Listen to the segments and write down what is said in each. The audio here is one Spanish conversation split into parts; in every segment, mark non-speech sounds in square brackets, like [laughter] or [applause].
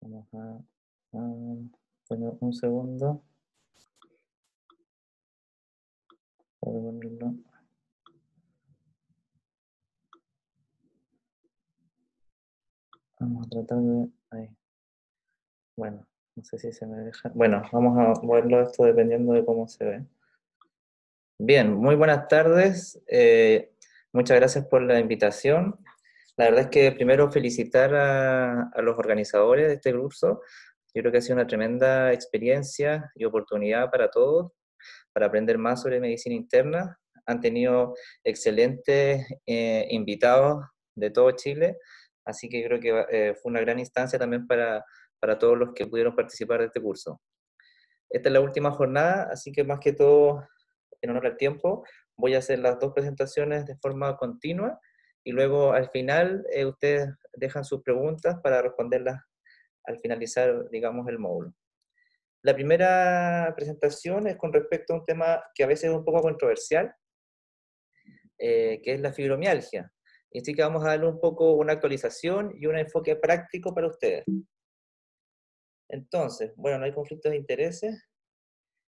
Vamos a, poner un segundo. Vamos a tratar de... Ahí. Bueno, no sé si se me deja... Bueno, vamos a moverlo esto dependiendo de cómo se ve. Bien, muy buenas tardes. Eh, muchas gracias por la invitación. La verdad es que primero felicitar a, los organizadores de este curso. Yo creo que ha sido una tremenda experiencia y oportunidad para todos, para aprender más sobre medicina interna. Han tenido excelentes eh, invitados de todo Chile, así que creo que eh, fue una gran instancia también para, para todos los que pudieron participar de este curso. Esta es la última jornada, así que más que todo, en honor al tiempo, voy a hacer las dos presentaciones de forma continua y luego al final eh, ustedes dejan sus preguntas para responderlas al finalizar, digamos, el módulo. La primera presentación es con respecto a un tema que a veces es un poco controversial, eh, que es la fibromialgia. Y así que vamos a darle un poco una actualización y un enfoque práctico para ustedes. Entonces, bueno, no hay conflictos de intereses.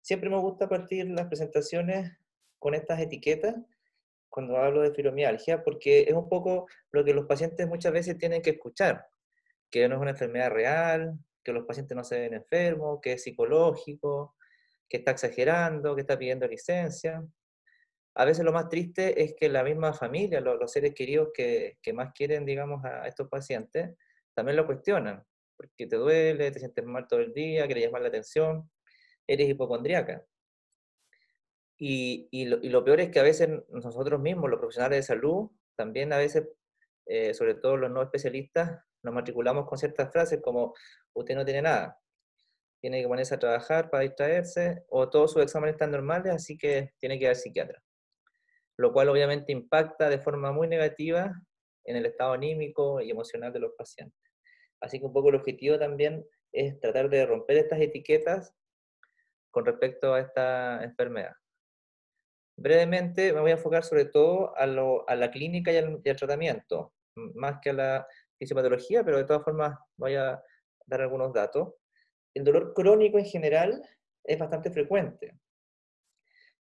Siempre me gusta partir las presentaciones con estas etiquetas cuando hablo de fibromialgia, porque es un poco lo que los pacientes muchas veces tienen que escuchar, que no es una enfermedad real, que los pacientes no se ven enfermos, que es psicológico, que está exagerando, que está pidiendo licencia. A veces lo más triste es que la misma familia, los, seres queridos que, que, más quieren, digamos, a estos pacientes, también lo cuestionan, porque te duele, te sientes mal todo el día, quieres llamar la atención, eres hipocondriaca. Y, lo, peor es que a veces nosotros mismos, los profesionales de salud, también a veces, eh, sobre todo los no especialistas, nos matriculamos con ciertas frases como usted no tiene nada, tiene que ponerse a trabajar para distraerse, o todos sus exámenes están normales, así que tiene que ir al psiquiatra. Lo cual obviamente impacta de forma muy negativa en el estado anímico y emocional de los pacientes. Así que un poco el objetivo también es tratar de romper estas etiquetas con respecto a esta enfermedad. Brevemente me voy a enfocar sobre todo a, la clínica y al, tratamiento, más que a la fisiopatología, pero de todas formas voy a dar algunos datos. El dolor crónico en general es bastante frecuente.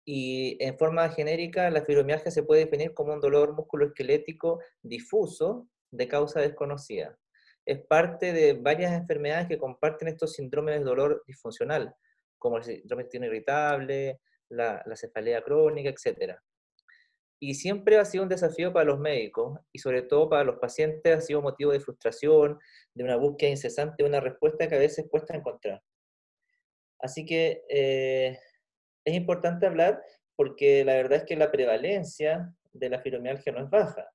Y en forma genérica, la fibromialgia se puede definir como un dolor musculoesquelético difuso de causa desconocida. Es parte de varias enfermedades que comparten estos síndromes de dolor disfuncional, como el síndrome intestino irritable, la, cefalea crónica, etc. Y siempre ha sido un desafío para los médicos y sobre todo para los pacientes ha sido motivo de frustración, de una búsqueda incesante de una respuesta que a veces cuesta encontrar. Así que eh, es importante hablar porque la verdad es que la prevalencia de la fibromialgia no es baja.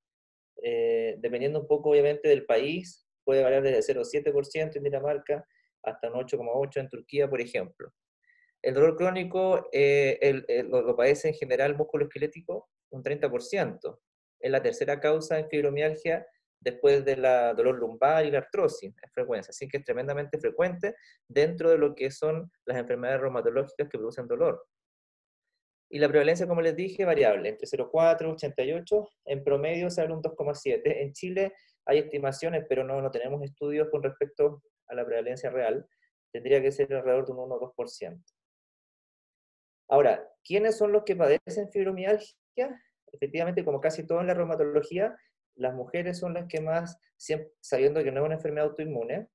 Eh, dependiendo un poco obviamente del país, puede variar desde 0,7% en Dinamarca hasta un 8,8% en Turquía, por ejemplo. El dolor crónico eh, lo, padece en general músculo esquelético un 30%. Es la tercera causa en fibromialgia después del dolor lumbar y la artrosis en frecuencia. Así que es tremendamente frecuente dentro de lo que son las enfermedades reumatológicas que producen dolor. Y la prevalencia, como les dije, variable, entre 0,4 y 88. En promedio habla un 2,7. En Chile hay estimaciones, pero no, no tenemos estudios con respecto a la prevalencia real. Tendría que ser alrededor de un 1 o 2%. Ahora, ¿quiénes son los que padecen fibromialgia? Efectivamente, como casi todo en la reumatología, las mujeres son las que más, sabiendo que no es una enfermedad autoinmune,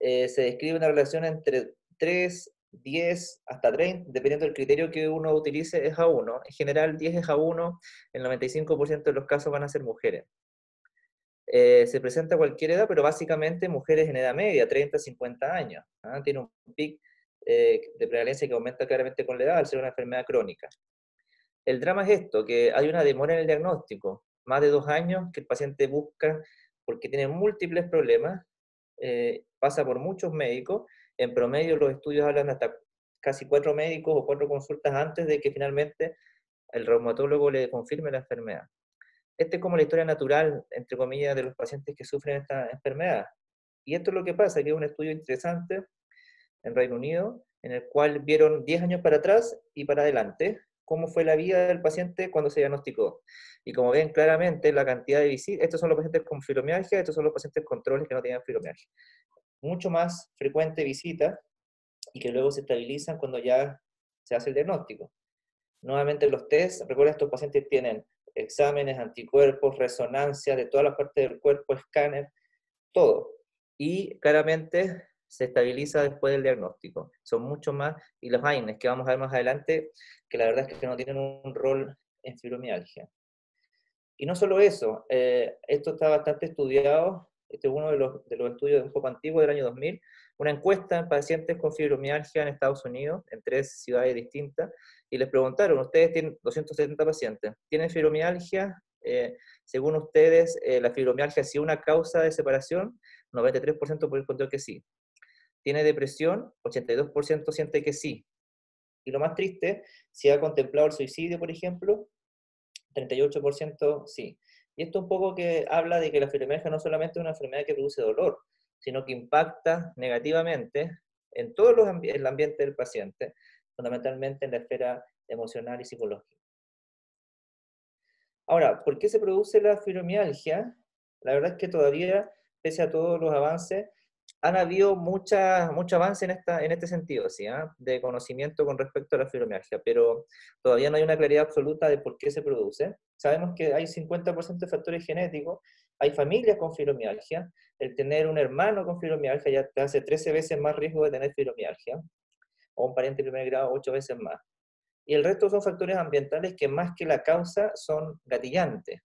eh, se describe una relación entre 3, 10 hasta 30, dependiendo del criterio que uno utilice, es a 1. En general, 10 es a 1, el 95% de los casos van a ser mujeres. Eh, se presenta a cualquier edad, pero básicamente mujeres en edad media, 30, 50 años. ¿ah? Tiene un pic eh, de prevalencia que aumenta claramente con la edad al ser una enfermedad crónica. El drama es esto, que hay una demora en el diagnóstico, más de dos años que el paciente busca porque tiene múltiples problemas, eh, pasa por muchos médicos, en promedio los estudios hablan hasta casi cuatro médicos o cuatro consultas antes de que finalmente el reumatólogo le confirme la enfermedad. Esta es como la historia natural, entre comillas, de los pacientes que sufren esta enfermedad. Y esto es lo que pasa, que es un estudio interesante en Reino Unido, en el cual vieron 10 años para atrás y para adelante cómo fue la vida del paciente cuando se diagnosticó. Y como ven claramente, la cantidad de visitas, estos son los pacientes con fibromialgia, estos son los pacientes controles que no tenían fibromialgia. mucho más frecuente visita y que luego se estabilizan cuando ya se hace el diagnóstico. Nuevamente los test, recuerda, estos pacientes tienen exámenes, anticuerpos, resonancia de todas las partes del cuerpo, escáner, todo. Y claramente se estabiliza después del diagnóstico. Son mucho más, y los AINES que vamos a ver más adelante, que la verdad es que no tienen un rol en fibromialgia. Y no solo eso, eh, esto está bastante estudiado, este es uno de los, de los estudios un poco antiguos del año 2000, una encuesta en pacientes con fibromialgia en Estados Unidos, en tres ciudades distintas, y les preguntaron, ustedes tienen 270 pacientes, ¿tienen fibromialgia? Eh, según ustedes, eh, ¿la fibromialgia ha sido una causa de separación? 93% por que sí. ¿Tiene depresión? 82% siente que sí. Y lo más triste, si ha contemplado el suicidio, por ejemplo, 38% sí. Y esto un poco que habla de que la fibromialgia no solamente es una enfermedad que produce dolor, sino que impacta negativamente en todo el ambiente del paciente, fundamentalmente en la esfera emocional y psicológica. Ahora, ¿por qué se produce la fibromialgia? La verdad es que todavía, pese a todos los avances, han habido mucha, mucho avance en, esta, en este sentido, ¿sí? ¿Ah? de conocimiento con respecto a la fibromialgia, pero todavía no hay una claridad absoluta de por qué se produce. Sabemos que hay 50% de factores genéticos, hay familias con fibromialgia, el tener un hermano con fibromialgia ya te hace 13 veces más riesgo de tener fibromialgia, o un pariente de primer grado 8 veces más. Y el resto son factores ambientales que más que la causa son gatillantes,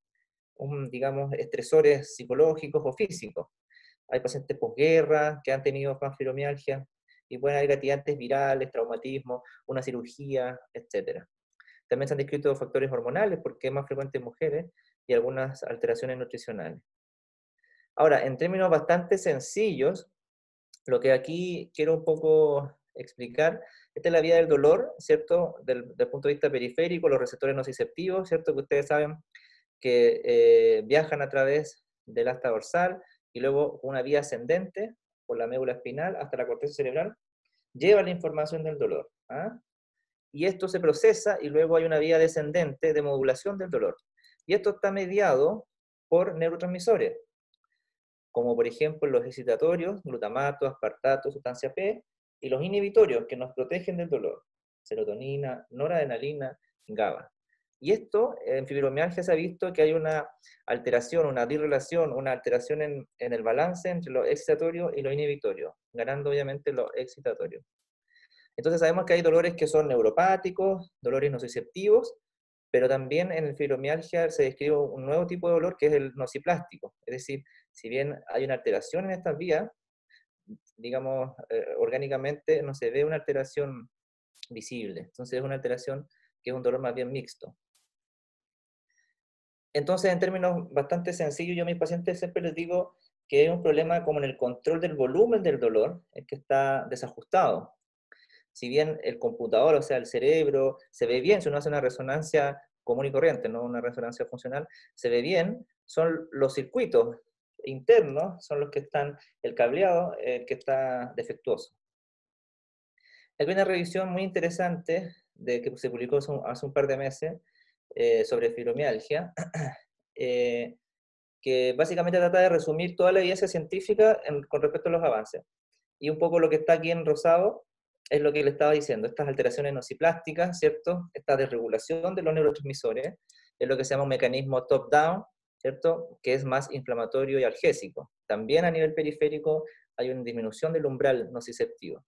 digamos, estresores psicológicos o físicos hay pacientes posguerra que han tenido fibromialgia y pueden haber gatillantes virales, traumatismo, una cirugía, etc. También se han descrito factores hormonales, porque es más frecuente en mujeres, y algunas alteraciones nutricionales. Ahora, en términos bastante sencillos, lo que aquí quiero un poco explicar, esta es la vía del dolor, ¿cierto? Del, punto de vista periférico, los receptores nociceptivos, ¿cierto? Que ustedes saben que eh, viajan a través del asta dorsal, y luego una vía ascendente por la médula espinal hasta la corteza cerebral, lleva la información del dolor. ¿ah? Y esto se procesa y luego hay una vía descendente de modulación del dolor. Y esto está mediado por neurotransmisores, como por ejemplo los excitatorios, glutamato, aspartato, sustancia P, y los inhibitorios que nos protegen del dolor, serotonina, noradrenalina, GABA. Y esto, en fibromialgia se ha visto que hay una alteración, una disrelación, una alteración en, el balance entre lo excitatorio y lo inhibitorio, ganando obviamente lo excitatorio. Entonces sabemos que hay dolores que son neuropáticos, dolores nociceptivos, pero también en el fibromialgia se describe un nuevo tipo de dolor que es el nociplástico. Es decir, si bien hay una alteración en estas vías, digamos, eh, orgánicamente no se ve una alteración visible. Entonces es una alteración que es un dolor más bien mixto. Entonces, en términos bastante sencillos, yo a mis pacientes siempre les digo que hay un problema como en el control del volumen del dolor, es que está desajustado. Si bien el computador, o sea, el cerebro, se ve bien, si uno hace una resonancia común y corriente, no una resonancia funcional, se ve bien, son los circuitos internos, son los que están, el cableado, el que está defectuoso. Hay una revisión muy interesante de que se publicó hace un par de meses, eh, sobre fibromialgia, [clears throat] eh, que básicamente trata de resumir toda la evidencia científica con respecto a los avances. Y un poco lo que está aquí en rosado es lo que le estaba diciendo, estas alteraciones nociplásticas, ¿cierto? Esta desregulación de los neurotransmisores, es lo que se llama un mecanismo top-down, ¿cierto? Que es más inflamatorio y algésico. También a nivel periférico hay una disminución del umbral nociceptivo.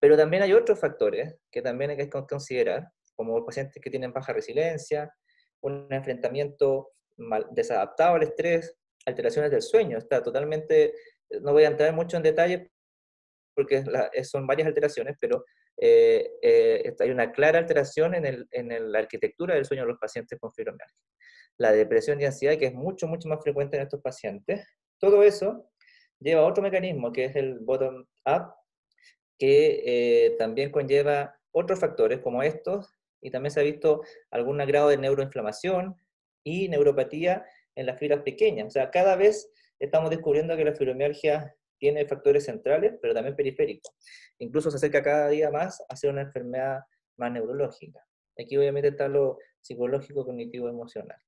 Pero también hay otros factores que también hay que considerar, como pacientes que tienen baja resiliencia, un enfrentamiento desadaptado al estrés, alteraciones del sueño. Está totalmente, no voy a entrar mucho en detalle porque son varias alteraciones, pero eh, eh, hay una clara alteración en, el, en la arquitectura del sueño de los pacientes con fibromialgia. La depresión y ansiedad, que es mucho, mucho más frecuente en estos pacientes. Todo eso lleva a otro mecanismo, que es el bottom-up, que eh, también conlleva otros factores como estos, y también se ha visto algún grado de neuroinflamación y neuropatía en las fibras pequeñas. O sea, cada vez estamos descubriendo que la fibromialgia tiene factores centrales, pero también periféricos. Incluso se acerca cada día más a ser una enfermedad más neurológica. Aquí obviamente está lo psicológico, cognitivo, emocional.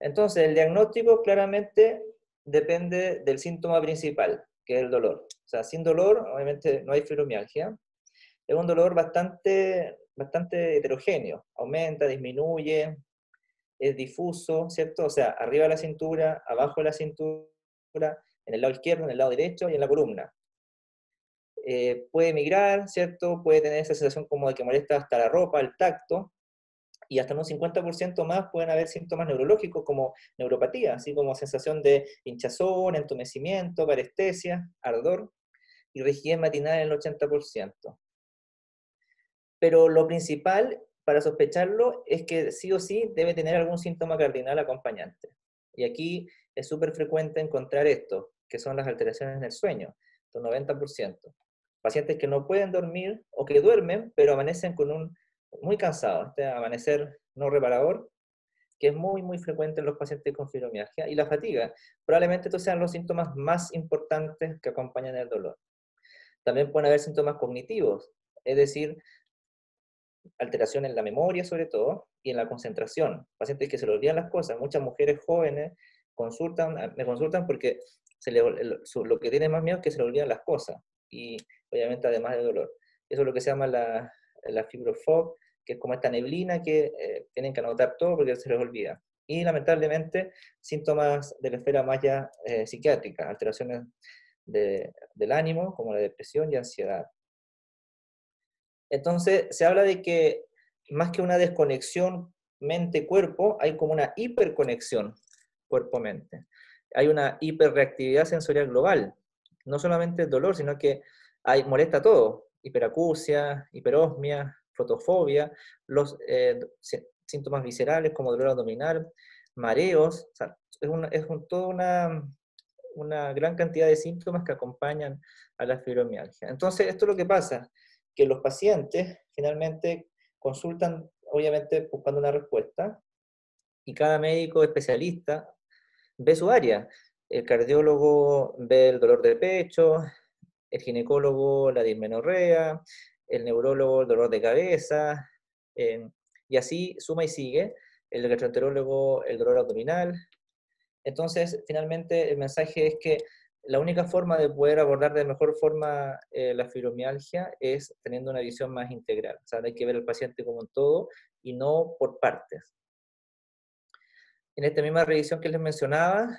Entonces, el diagnóstico claramente depende del síntoma principal. que es el dolor. O sea, sin dolor, obviamente no hay fibromialgia. Es un dolor bastante, bastante heterogéneo. Aumenta, disminuye, es difuso, ¿cierto? O sea, arriba de la cintura, abajo de la cintura, en el lado izquierdo, en el lado derecho y en la columna. Eh, puede migrar, ¿cierto? Puede tener esa sensación como de que molesta hasta la ropa, el tacto, y hasta un 50% más pueden haber síntomas neurológicos como neuropatía, así como sensación de hinchazón, entumecimiento, parestesia, ardor y rigidez matinal en el 80%. Pero lo principal para sospecharlo es que sí o sí debe tener algún síntoma cardinal acompañante. Y aquí es súper frecuente encontrar esto, que son las alteraciones en el sueño, el 90%. Pacientes que no pueden dormir o que duermen, pero amanecen con un muy cansado, este amanecer no reparador, que es muy, muy frecuente en los pacientes con fibromialgia, y la fatiga. Probablemente estos sean los síntomas más importantes que acompañan el dolor. También pueden haber síntomas cognitivos, es decir, alteración en la memoria sobre todo, y en la concentración. Pacientes que se le olvidan las cosas. Muchas mujeres jóvenes consultan, me consultan porque se lo que tienen más miedo es que se le olvidan las cosas, y obviamente además de dolor. Eso es lo que se llama la, la fibrofob, que es como esta neblina que eh, tienen que anotar todo porque se les olvida. Y lamentablemente síntomas de la esfera más eh, psiquiátrica, alteraciones del ánimo, como la depresión y ansiedad. Entonces se habla de que más que una desconexión mente-cuerpo, hay como una hiperconexión cuerpo-mente. Hay una hiperreactividad sensorial global. No solamente el dolor, sino que hay, molesta todo. Hiperacusia, hiperosmia, fotofobia, los eh, síntomas viscerales como dolor abdominal, mareos, es, una, es toda una, una gran cantidad de síntomas que acompañan a la fibromialgia. Entonces, esto es lo que pasa, que los pacientes finalmente consultan, obviamente buscando una respuesta, y cada médico especialista ve su área. El cardiólogo ve el dolor de pecho, el ginecólogo la dismenorrea, el neurólogo el dolor de cabeza, eh, y así suma y sigue, el gastroenterólogo el dolor abdominal. Entonces, finalmente, el mensaje es que la única forma de poder abordar de mejor forma eh, la fibromialgia es teniendo una visión más integral. O sea, hay que ver al paciente como un todo y no por partes. En esta misma revisión que les mencionaba,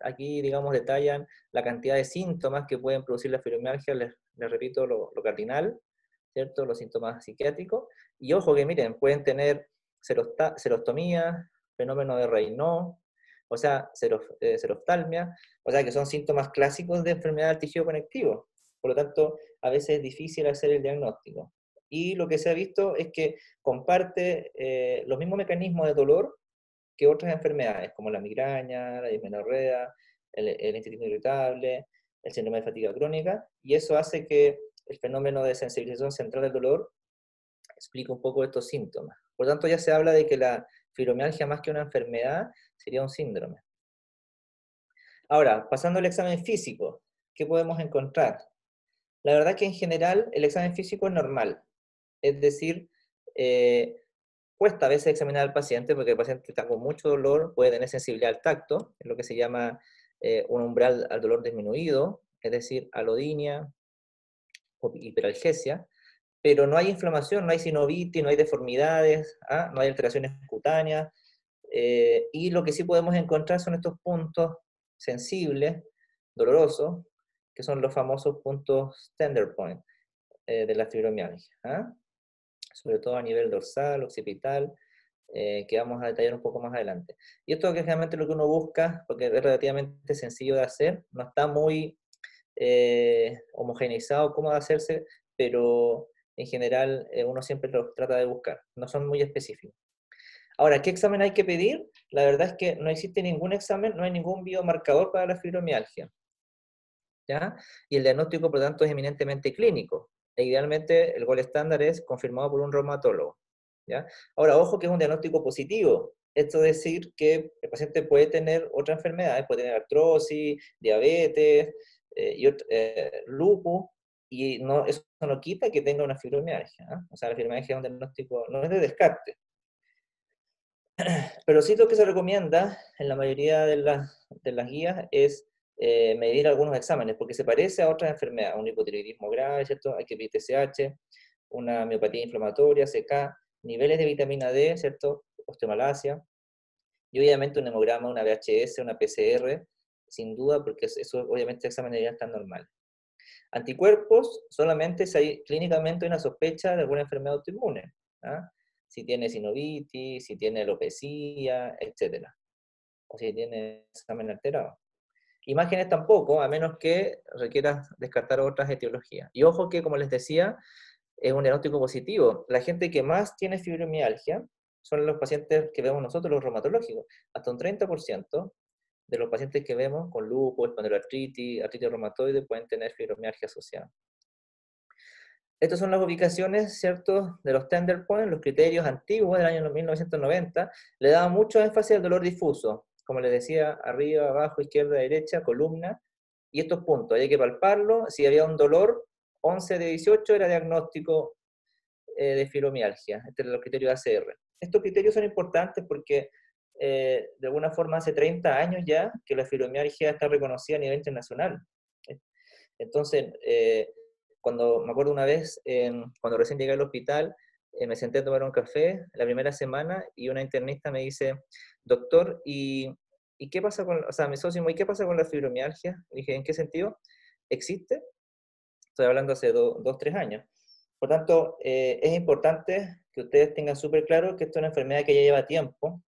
aquí, digamos, detallan la cantidad de síntomas que pueden producir la fibromialgia, les, repito lo, cardinal, ¿cierto? Los síntomas psiquiátricos. Y ojo que miren, pueden tener serostomía, fenómeno de Raynaud, o sea, eh, seroftalmia, o sea, que son síntomas clásicos de enfermedad del tejido conectivo. Por lo tanto, a veces es difícil hacer el diagnóstico. Y lo que se ha visto es que comparte eh, los mismos mecanismos de dolor que otras enfermedades, como la migraña, la dismenorrea, el, el intestino irritable, el síndrome de fatiga crónica, y eso hace que el fenómeno de sensibilización central del dolor explica un poco estos síntomas. Por tanto, ya se habla de que la fibromialgia, más que una enfermedad, sería un síndrome. Ahora, pasando al examen físico, ¿qué podemos encontrar? La verdad que en general el examen físico es normal, es decir, eh, cuesta a veces examinar al paciente porque el paciente está con mucho dolor, puede tener sensibilidad al tacto, es lo que se llama eh, un umbral al dolor disminuido, es decir, alodinia, hiperalgesia, pero no hay inflamación, no hay sinovitis, no hay deformidades, ¿ah? no hay alteraciones cutáneas, eh, y lo que sí podemos encontrar son estos puntos sensibles, dolorosos, que son los famosos puntos tender point eh, de la fibromialgia, ¿ah? sobre todo a nivel dorsal, occipital, eh, que vamos a detallar un poco más adelante. Y esto es realmente lo que uno busca, porque es relativamente sencillo de hacer, no está muy eh, homogeneizado cómo hacerse, pero en general eh, uno siempre lo trata de buscar, no son muy específicos. Ahora, ¿qué examen hay que pedir? La verdad es que no existe ningún examen, no hay ningún biomarcador para la fibromialgia. ¿ya? Y el diagnóstico, por lo tanto, es eminentemente clínico. E idealmente, el gol estándar es confirmado por un reumatólogo. ¿ya? Ahora, ojo que es un diagnóstico positivo. Esto es decir que el paciente puede tener otras enfermedades, puede tener artrosis, diabetes, eh, eh, lupus, y no, eso no quita que tenga una fibromialgia. ¿ah? O sea, la fibromialgia es un diagnóstico, no es de descarte. [clears throat] Pero sí lo que se recomienda en la mayoría de las, guías es eh, medir algunos exámenes, porque se parece a otras enfermedades, un hipotiroidismo grave, ¿cierto? Hay que pedir TSH, una miopatía inflamatoria, CK, niveles de vitamina D, ¿cierto? Osteomalacia, y obviamente un hemograma, una VHS, una PCR, sin duda, porque eso obviamente exámenes ya están normales. Anticuerpos, solamente si hay clínicamente una sospecha de alguna enfermedad autoinmune. ¿ah? Si tiene sinovitis, si tiene alopecia, etc. O si tiene examen alterado. Imágenes tampoco, a menos que requiera descartar otras etiologías. Y ojo que, como les decía, es un diagnóstico positivo. La gente que más tiene fibromialgia son los pacientes que vemos nosotros, los reumatológicos. Hasta un 30% de los pacientes que vemos con lupus, espondiloartritis, artritis reumatoide pueden tener fibromialgia asociada. Estas son las ubicaciones, ¿cierto?, de los tender points, los criterios antiguos del año 1990. Le daba mucho énfasis al dolor difuso, como les decía, arriba, abajo, izquierda, derecha, columna, y estos puntos, hay que palparlo. Si había un dolor, 11 de 18 era diagnóstico eh, de fibromialgia, entre los criterios ACR. Estos criterios son importantes porque eh, de alguna forma hace 30 años ya que la fibromialgia está reconocida a nivel internacional. Entonces, eh, cuando me acuerdo una vez, cuando recién llegué al hospital, eh, me senté a tomar un café la primera semana y una internista me dice, doctor, ¿y, ¿y qué pasa con, o sea, mi socio, ¿y qué pasa con la fibromialgia? Y dije, ¿en qué sentido? ¿Existe? Estoy hablando hace dos, tres años. Por tanto, es importante que ustedes tengan súper claro que esto es una enfermedad que ya lleva tiempo,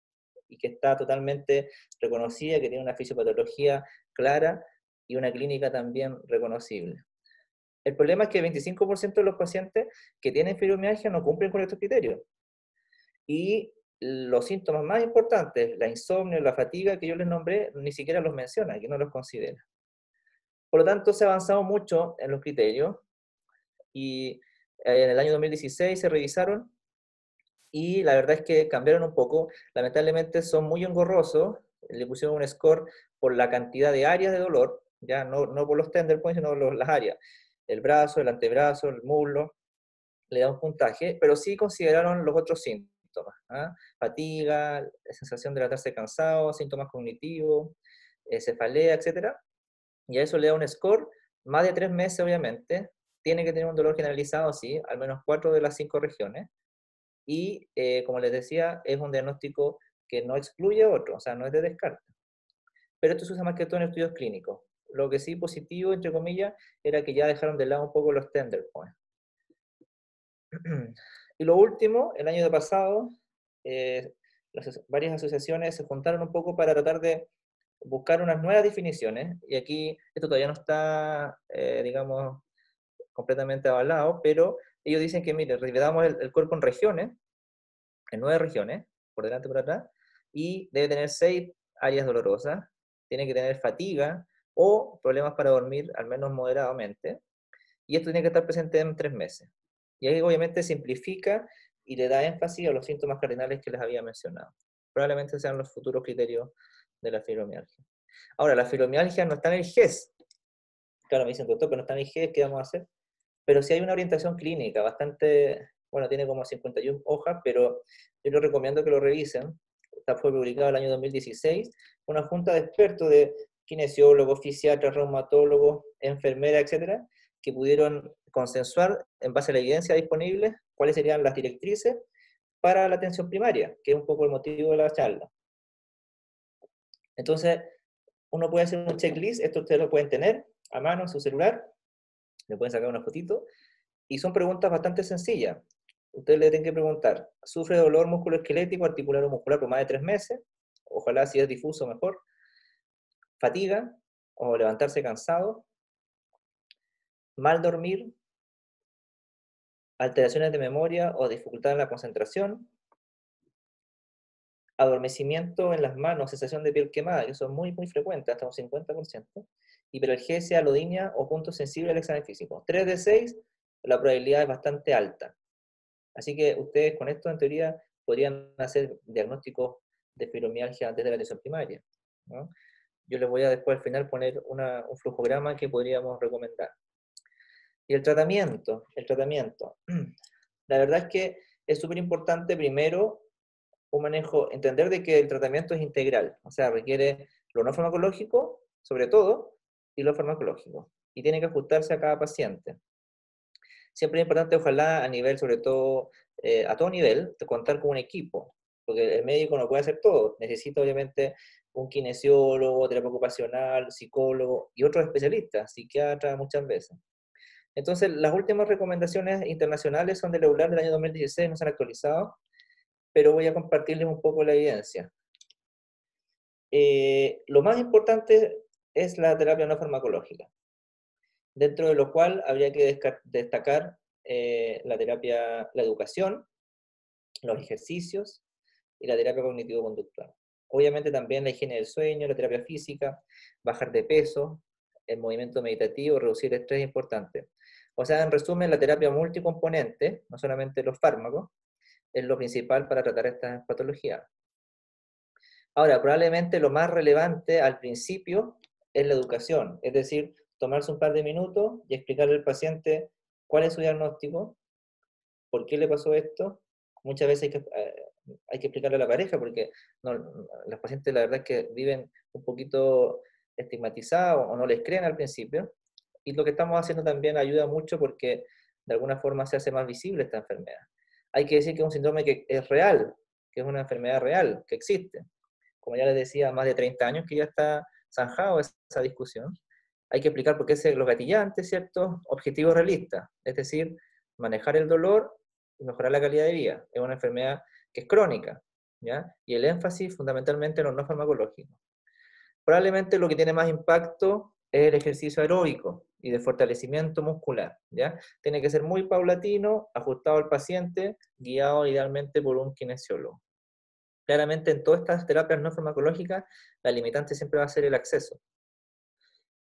y que está totalmente reconocida, que tiene una fisiopatología clara y una clínica también reconocible. El problema es que el 25% de los pacientes que tienen fibromialgia no cumplen con estos criterios. Y los síntomas más importantes, la insomnio, la fatiga que yo les nombré, ni siquiera los menciona, que no los considera. Por lo tanto, se ha avanzado mucho en los criterios y eh, en el año 2016 se revisaron y la verdad es que cambiaron un poco. Lamentablemente son muy engorrosos, le pusieron un score por la cantidad de áreas de dolor, ya no, no por los tender points, sino por las áreas. El brazo, el antebrazo, el muslo, le da un puntaje, pero sí consideraron los otros síntomas. ¿ah? Fatiga, sensación de levantarse cansado, síntomas cognitivos, cefalea, etc. Y a eso le da un score, más de tres meses obviamente, tiene que tener un dolor generalizado, sí, al menos cuatro de las cinco regiones, y, eh, como les decía, es un diagnóstico que no excluye otro, o sea, no es de descarte. Pero esto se usa más que todo en estudios clínicos. Lo que sí positivo, entre comillas, era que ya dejaron de lado un poco los tender points. [clears throat] Y lo último, el año pasado, eh, varias asociaciones se juntaron un poco para tratar de buscar unas nuevas definiciones, y aquí esto todavía no está, eh, digamos, completamente avalado, pero ellos dicen que, mire, dividamos el, cuerpo en regiones, en nueve regiones, por delante y por atrás, y debe tener seis áreas dolorosas, tiene que tener fatiga o problemas para dormir, al menos moderadamente, y esto tiene que estar presente en tres meses. Y ahí obviamente simplifica y le da énfasis a los síntomas cardinales que les había mencionado. Probablemente sean los futuros criterios de la fibromialgia. Ahora, la fibromialgia no está en el GES. Claro, me dicen, doctor, pero no está en el GES, ¿qué vamos a hacer? pero sí hay una orientación clínica bastante, bueno, tiene como 51 hojas, pero yo les recomiendo que lo revisen. Esta fue publicado el año 2016, una junta de expertos de kinesiólogos, fisiatras, reumatólogos, enfermeras, etcétera, que pudieron consensuar en base a la evidencia disponible cuáles serían las directrices para la atención primaria, que es un poco el motivo de la charla. Entonces, uno puede hacer un checklist, esto ustedes lo pueden tener a mano en su celular, le pueden sacar una fotito, y son preguntas bastante sencillas. Ustedes le tienen que preguntar, ¿sufre dolor musculoesquelético, articular o muscular por más de tres meses? Ojalá si es difuso mejor. ¿Fatiga o levantarse cansado? ¿Mal dormir? ¿Alteraciones de memoria o dificultad en la concentración? adormecimiento en las manos, sensación de piel quemada, que son muy, muy frecuentes, hasta un 50%, hiperalgesia, alodinia o punto sensible al examen físico. 3 de 6, la probabilidad es bastante alta. Así que ustedes con esto, en teoría, podrían hacer diagnósticos de fibromialgia desde la atención primaria. Yo les voy a después al final poner un flujograma que podríamos recomendar. Y el tratamiento, el tratamiento. [clears throat] La verdad es que es súper importante primero un manejo, entender de que el tratamiento es integral, o sea, requiere lo no farmacológico, sobre todo, y lo farmacológico. Y tiene que ajustarse a cada paciente. Siempre es importante, ojalá, a nivel, sobre todo, eh, a todo nivel, contar con un equipo, porque el médico no puede hacer todo. Necesita, obviamente, un kinesiólogo, terapia ocupacional, psicólogo y otros especialistas, psiquiatra muchas veces. Entonces, las últimas recomendaciones internacionales son del EULAR del año 2016, no se han actualizado, pero voy a compartirles un poco la evidencia. Eh, lo más importante es la terapia no farmacológica, dentro de lo cual habría que destacar eh, la terapia, la educación, los ejercicios y la terapia cognitivo-conductual. Obviamente también la higiene del sueño, la terapia física, bajar de peso, el movimiento meditativo, reducir el estrés es importante. O sea, en resumen, la terapia multicomponente, no solamente los fármacos, es lo principal para tratar estas patologías. Ahora, probablemente lo más relevante al principio es la educación, es decir, tomarse un par de minutos y explicarle al paciente cuál es su diagnóstico, por qué le pasó esto. Muchas veces hay que, eh, hay que explicarle a la pareja porque no, los pacientes la verdad es que viven un poquito estigmatizados o no les creen al principio. Y lo que estamos haciendo también ayuda mucho porque de alguna forma se hace más visible esta enfermedad. Hay que decir que es un síndrome que es real, que es una enfermedad real, que existe. Como ya les decía, más de 30 años que ya está zanjado esa discusión. Hay que explicar por qué es los gatillantes, ¿cierto? Objetivos realistas, es decir, manejar el dolor y mejorar la calidad de vida. Es una enfermedad que es crónica, ¿ya? Y el énfasis fundamentalmente en los no farmacológicos. Probablemente lo que tiene más impacto es el ejercicio aeróbico y de fortalecimiento muscular, ¿ya? Tiene que ser muy paulatino, ajustado al paciente, guiado idealmente por un kinesiólogo. Claramente en todas estas terapias no farmacológicas, la limitante siempre va a ser el acceso.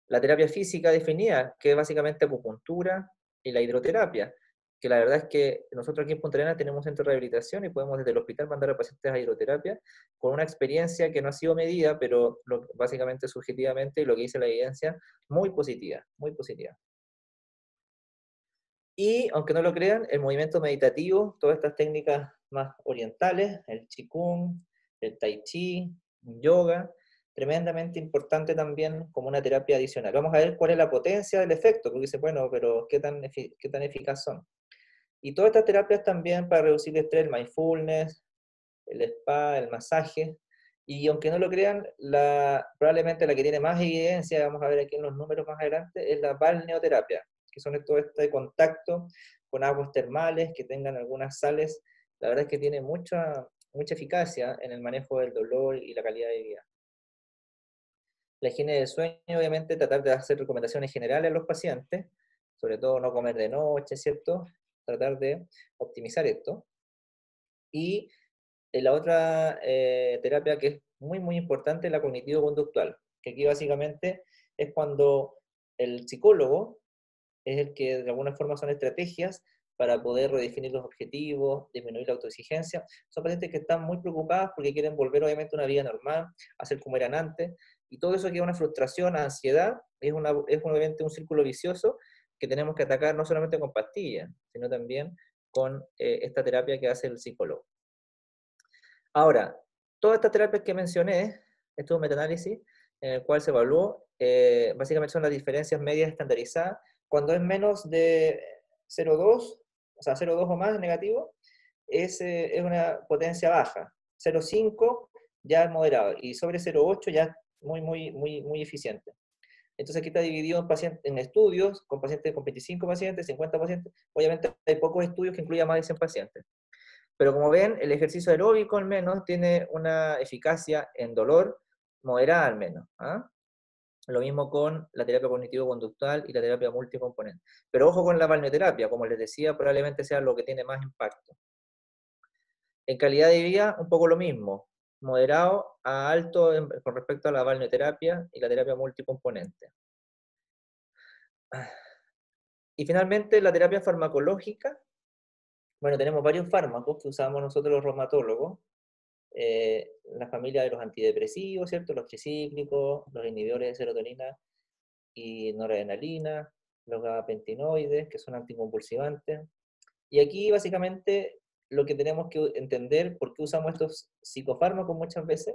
La terapia física definida, que es básicamente acupuntura y la hidroterapia, que la verdad es que nosotros aquí en Punta Arenas tenemos centro de rehabilitación y podemos desde el hospital mandar a pacientes a hidroterapia con una experiencia que no ha sido medida, pero básicamente subjetivamente, lo que dice la evidencia, muy positiva, muy positiva. Y, aunque no lo crean, el movimiento meditativo, todas estas técnicas más orientales, el Qigong, el Tai Chi, yoga, tremendamente importante también como una terapia adicional. Vamos a ver cuál es la potencia del efecto, porque dice, bueno, pero ¿qué tan, qué tan eficaz son? Y todas estas terapias también para reducir el estrés, el mindfulness, el spa, el masaje. Y aunque no lo crean, la, probablemente la que tiene más evidencia, vamos a ver aquí en los números más adelante, es la balneoterapia, que son todo este contacto con aguas termales que tengan algunas sales. La verdad es que tiene mucha, mucha eficacia en el manejo del dolor y la calidad de vida. La higiene del sueño, obviamente, tratar de hacer recomendaciones generales a los pacientes, sobre todo no comer de noche, ¿cierto? Tratar de optimizar esto. Y eh, la otra eh, terapia que es muy, muy importante es la cognitivo-conductual, que aquí básicamente es cuando el psicólogo es el que de alguna forma son estrategias para poder redefinir los objetivos, disminuir la autoexigencia. Son pacientes que están muy preocupados porque quieren volver obviamente a una vida normal, hacer como eran antes, y todo eso queda una frustración, ansiedad, es, una, es obviamente un círculo vicioso que tenemos que atacar no solamente con pastillas, sino también con eh, esta terapia que hace el psicólogo. Ahora, todas estas terapias que mencioné, esto es un metaanálisis en el cual se evaluó, eh, básicamente son las diferencias medias estandarizadas. Cuando es menos de 0,2, o sea, 0,2 o más negativo, es, es una potencia baja. 0,5 ya es moderado y sobre 0,8 ya es muy, muy, muy, muy eficiente. Entonces aquí está dividido en, estudios, con pacientes con 25 pacientes, 50 pacientes. Obviamente hay pocos estudios que incluyan más de 100 pacientes. Pero como ven, el ejercicio aeróbico al menos tiene una eficacia en dolor moderada al menos. ¿ah? Lo mismo con la terapia cognitivo-conductual y la terapia multicomponente. Pero ojo con la balneoterapia, como les decía, probablemente sea lo que tiene más impacto. En calidad de vida, un poco lo mismo moderado a alto con respecto a la balneoterapia y la terapia multicomponente. Y finalmente, la terapia farmacológica. Bueno, tenemos varios fármacos que usamos nosotros los reumatólogos. Eh, la familia de los antidepresivos, ¿cierto? Los tricíclicos, los inhibidores de serotonina y noradrenalina, los gabapentinoides, que son anticonvulsivantes. Y aquí básicamente lo que tenemos que entender, por qué usamos estos psicofármacos muchas veces,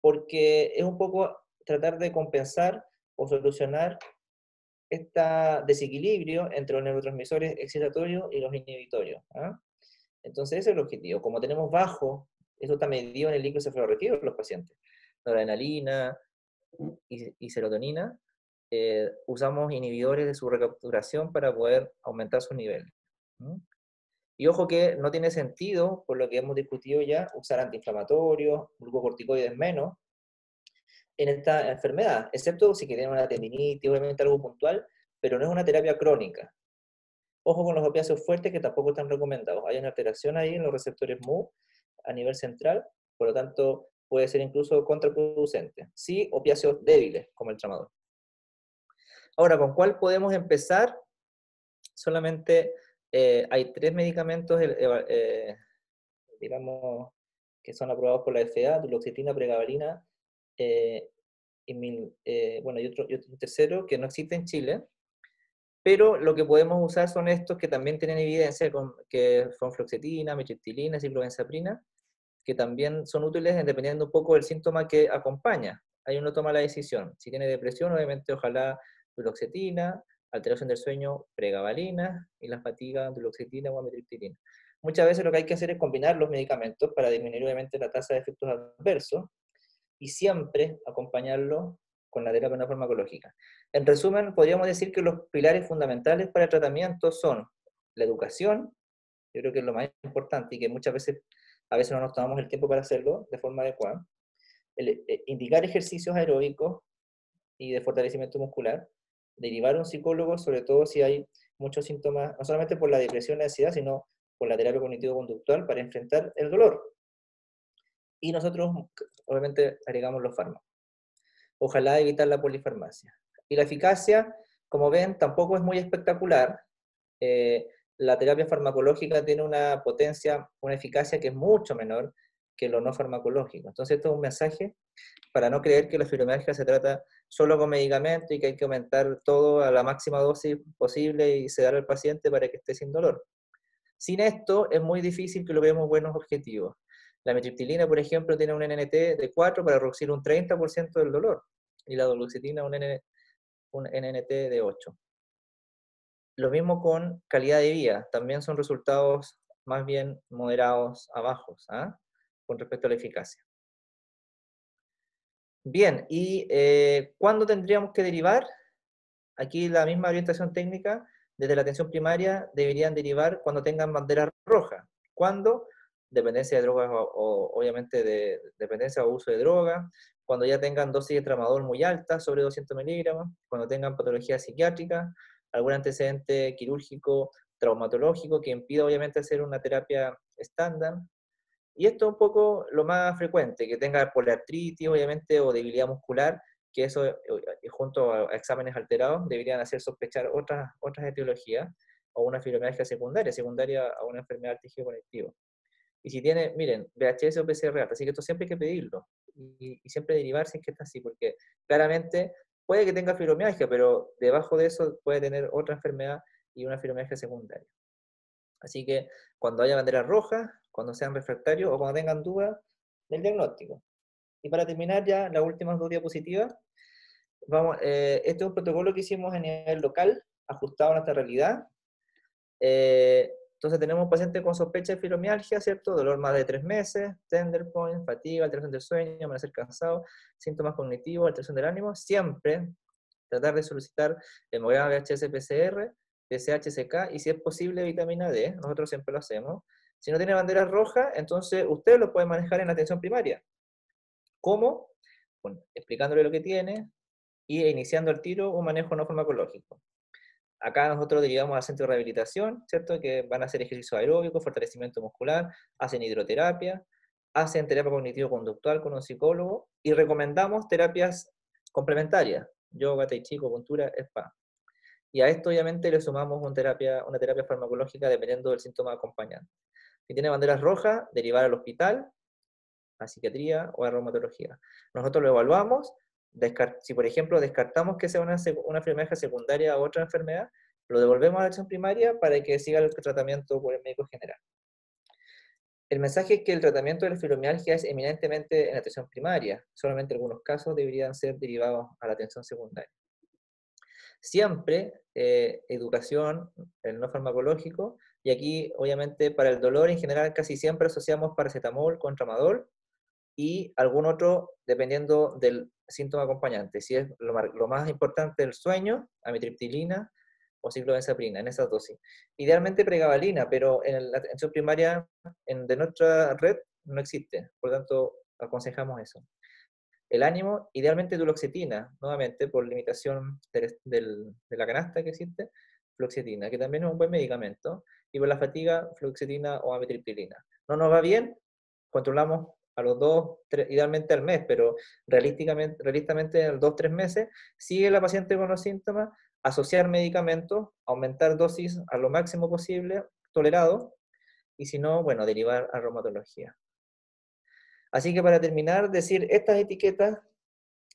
porque es un poco tratar de compensar o solucionar este desequilibrio entre los neurotransmisores excitatorios y los inhibitorios. ¿ah? Entonces ese es el objetivo. Como tenemos bajo, eso está medido en el líquido cefalorraquídeo de los pacientes, adrenalina y, y serotonina, eh, usamos inhibidores de su recapturación para poder aumentar sus niveles. Y ojo que no tiene sentido, por lo que hemos discutido ya, usar antiinflamatorios, glucocorticoides menos, en esta enfermedad, excepto si quieren una tendinitis, obviamente algo puntual, pero no es una terapia crónica. Ojo con los opiáceos fuertes que tampoco están recomendados. Hay una alteración ahí en los receptores MU a nivel central, por lo tanto puede ser incluso contraproducente. Sí, opiáceos débiles, como el tramador. Ahora, ¿con cuál podemos empezar? Solamente eh, hay tres medicamentos, eh, digamos, que son aprobados por la FDA, duloxetina, pregabalina, eh, y bueno, y otro, tercero que no existe en Chile, pero lo que podemos usar son estos que también tienen evidencia, que son fluoxetina, metriptilina, ciclobenzaprina, que también son útiles dependiendo un poco del síntoma que acompaña. Ahí uno toma la decisión. Si tiene depresión, obviamente ojalá duloxetina, alteración del sueño, pregabalina, y la fatiga, duloxetina o amitriptilina. Muchas veces lo que hay que hacer es combinar los medicamentos para disminuir obviamente la tasa de efectos adversos y siempre acompañarlo con la terapia no farmacológica. En resumen, podríamos decir que los pilares fundamentales para el tratamiento son la educación, yo creo que es lo más importante y que muchas veces, a veces no nos tomamos el tiempo para hacerlo de forma adecuada, eh, indicar ejercicios aeróbicos y de fortalecimiento muscular, derivar a un psicólogo, sobre todo si hay muchos síntomas, no solamente por la depresión y la ansiedad, sino por la terapia cognitivo-conductual para enfrentar el dolor. Y nosotros, obviamente, agregamos los fármacos. Ojalá evitar la polifarmacia. Y la eficacia, como ven, tampoco es muy espectacular. Eh, la terapia farmacológica tiene una potencia, una eficacia que es mucho menor que lo no farmacológico. Entonces, esto es un mensaje para no creer que la fibromialgia se trata solo con medicamento y que hay que aumentar todo a la máxima dosis posible y sedar al paciente para que esté sin dolor. Sin esto es muy difícil que logremos buenos objetivos. La metriptilina, por ejemplo, tiene un NNT de 4 para reducir un 30% del dolor y la doluxitina un, NNT de 8. Lo mismo con calidad de vida, también son resultados más bien moderados a bajos ¿ah? Con respecto a la eficacia. Bien, ¿y eh, cuándo tendríamos que derivar? Aquí la misma orientación técnica, desde la atención primaria, deberían derivar cuando tengan bandera roja. ¿Cuándo? Dependencia de drogas o, obviamente de dependencia o uso de drogas, cuando ya tengan dosis de tramador muy altas, sobre 200 miligramos, cuando tengan patología psiquiátrica, algún antecedente quirúrgico, traumatológico que impida obviamente hacer una terapia estándar, y esto es un poco lo más frecuente, que tenga poliartritis, obviamente, o debilidad muscular, que eso, eh, eh, junto a exámenes alterados, deberían hacer sospechar otras, otras etiologías o una fibromialgia secundaria, secundaria a una enfermedad del tejido conectivo. Y si tiene, miren, VHS o PCR así que esto siempre hay que pedirlo y, siempre derivar si es que está así, porque claramente puede que tenga fibromialgia, pero debajo de eso puede tener otra enfermedad y una fibromialgia secundaria. Así que cuando haya banderas rojas, cuando sean refractarios o cuando tengan dudas del diagnóstico. Y para terminar ya, las últimas dos diapositivas, vamos, eh, este es un protocolo que hicimos a nivel local, ajustado a nuestra realidad. Eh, entonces tenemos un paciente con sospecha de fibromialgia, ¿cierto? Dolor más de tres meses, tender point, fatiga, alteración del sueño, amanecer cansado, síntomas cognitivos, alteración del ánimo. Siempre tratar de solicitar hemograma VHS-PCR TSH, y si es posible vitamina D, nosotros siempre lo hacemos. Si no tiene bandera roja, entonces usted lo puede manejar en la atención primaria. ¿Cómo? Bueno, explicándole lo que tiene y iniciando el tiro un manejo no farmacológico. Acá nosotros derivamos al centro de rehabilitación, ¿cierto? Que van a hacer ejercicio aeróbico, fortalecimiento muscular, hacen hidroterapia, hacen terapia cognitivo-conductual con un psicólogo y recomendamos terapias complementarias, yoga, tai chi, acupuntura, spa. Y a esto obviamente le sumamos una terapia farmacológica dependiendo del síntoma acompañante. Si tiene banderas rojas, derivar al hospital, a psiquiatría o a reumatología. Nosotros lo evaluamos, si por ejemplo descartamos que sea una, enfermedad secundaria a otra enfermedad, lo devolvemos a la atención primaria para que siga el tratamiento por el médico general. El mensaje es que el tratamiento de la fibromialgia es eminentemente en atención primaria, solamente algunos casos deberían ser derivados a la atención secundaria. Siempre eh, educación, el no farmacológico, y aquí obviamente para el dolor en general casi siempre asociamos paracetamol con tramadol y algún otro dependiendo del síntoma acompañante. Si es lo, más importante el sueño, amitriptilina o ciclobenzaprina, en esas dosis. Idealmente pregabalina, pero en la atención primaria en, de nuestra red no existe, por lo tanto aconsejamos eso. El ánimo, idealmente duloxetina, nuevamente por limitación de la canasta que existe, fluoxetina, que también es un buen medicamento, y por la fatiga, fluoxetina o amitriptilina. No nos va bien, controlamos a los dos, idealmente al mes, pero realísticamente, realistamente en los dos, tres meses, sigue la paciente con los síntomas, asociar medicamentos, aumentar dosis a lo máximo posible, tolerado, y si no, bueno, derivar a reumatología. Así que para terminar, decir estas etiquetas,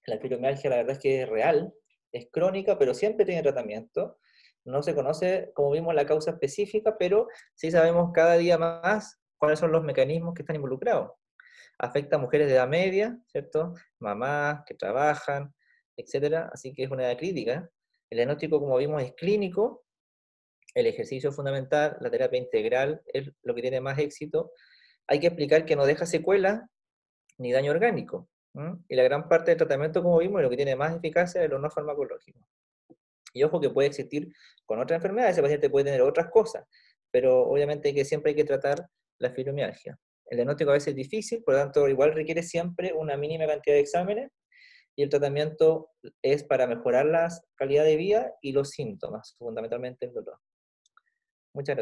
la fibromialgia la verdad es que es real, es crónica, pero siempre tiene tratamiento. No se conoce, como vimos, la causa específica, pero sí sabemos cada día más cuáles son los mecanismos que están involucrados. Afecta a mujeres de edad media, ¿cierto? Mamás que trabajan, etcétera. Así que es una edad crítica. El diagnóstico, como vimos, es clínico. El ejercicio es fundamental, la terapia integral es lo que tiene más éxito. Hay que explicar que no deja secuelas ni daño orgánico. Y la gran parte del tratamiento, como vimos, es lo que tiene más eficacia es lo no farmacológico. Y ojo que puede existir con otras enfermedades, ese paciente puede tener otras cosas, pero obviamente que siempre hay que tratar la fibromialgia. El diagnóstico a veces es difícil, por lo tanto igual requiere siempre una mínima cantidad de exámenes y el tratamiento es para mejorar la calidad de vida y los síntomas, fundamentalmente el dolor. Muchas gracias.